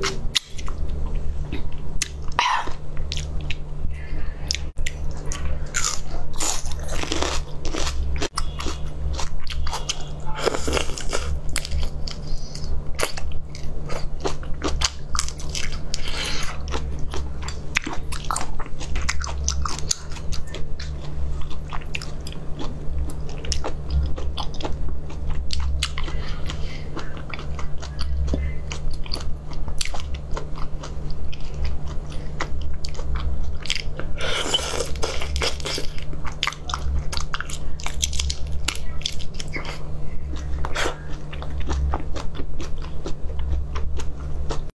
little bit.